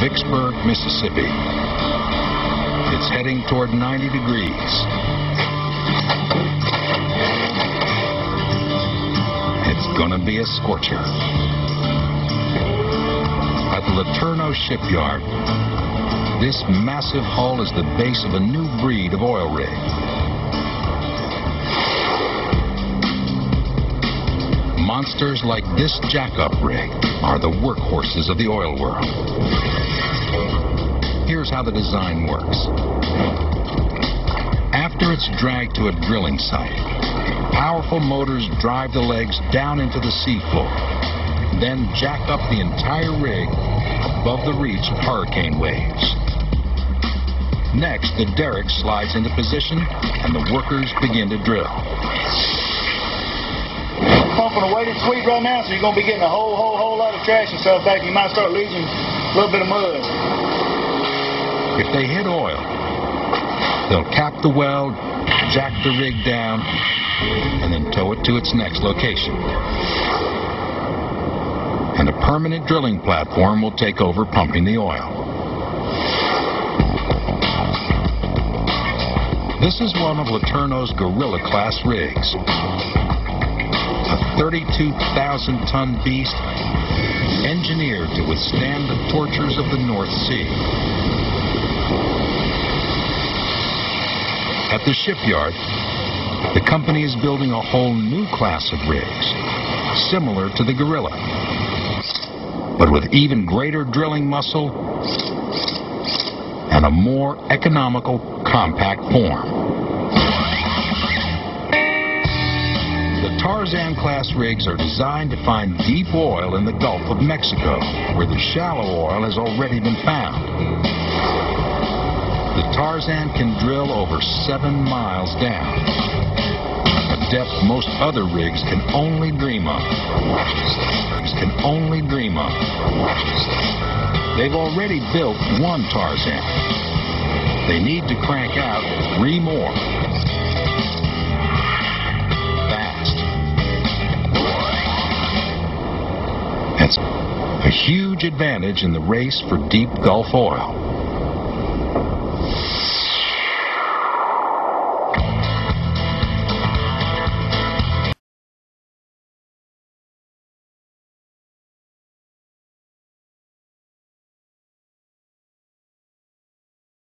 Vicksburg, Mississippi. It's heading toward 90 degrees. It's gonna be a scorcher. At the LeTourneau shipyard, this massive hull is the base of a new breed of oil rig. Monsters like this jackup rig are the workhorses of the oil world. Here's how the design works. After it's dragged to a drilling site, powerful motors drive the legs down into the seafloor, then jack up the entire rig above the reach of hurricane waves. Next, the derrick slides into position and the workers begin to drill. Pumping a weighted sweep right now, so you're going to be getting a whole, whole, whole lot of traction stuff back. You might start losing a little bit of mud. If they hit oil, they'll cap the well, jack the rig down, and then tow it to its next location. And a permanent drilling platform will take over pumping the oil. This is one of LeTourneau's Gorilla class rigs. A 32,000 ton beast engineered to withstand the tortures of the North Sea. At the shipyard, the company is building a whole new class of rigs, similar to the Gorilla, but with even greater drilling muscle and a more economical, compact form. The Tarzan class rigs are designed to find deep oil in the Gulf of Mexico, where the shallow oil has already been found. The Tarzan can drill over seven miles down, a depth most other rigs can only dream of. Can only dream of. They've already built one Tarzan. They need to crank out three more. That's a huge advantage in the race for deep Gulf oil.